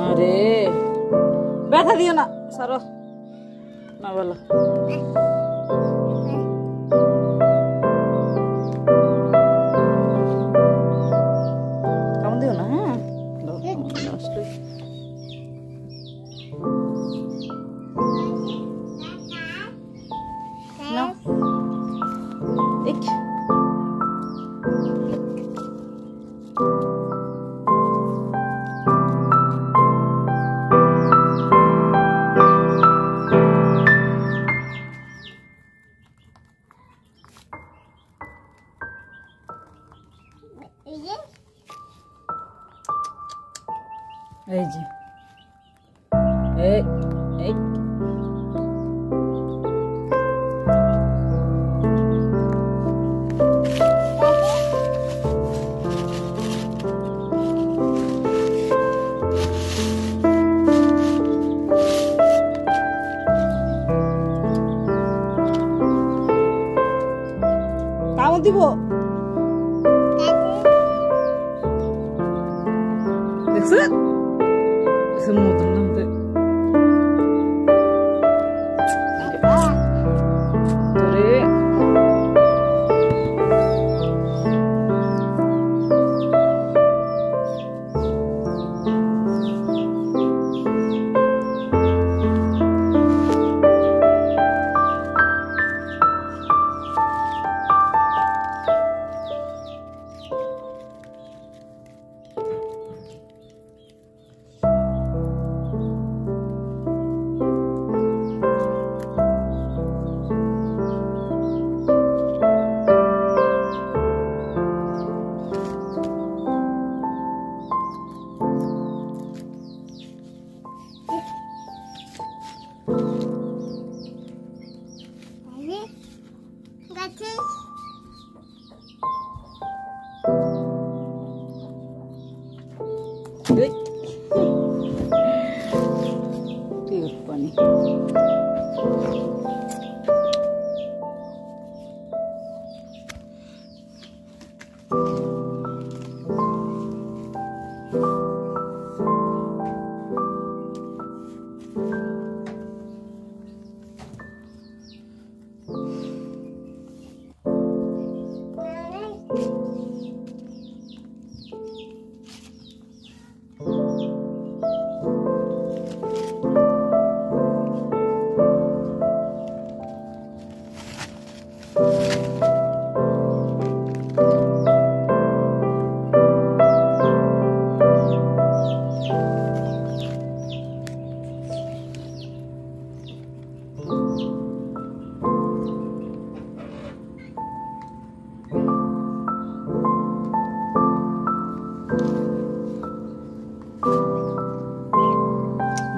अरे बैठा दियो ना सरो। ना बोलो। এই যে। এই এই দিব? 是，是木头。Good. Good, funny.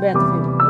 Beta, filho.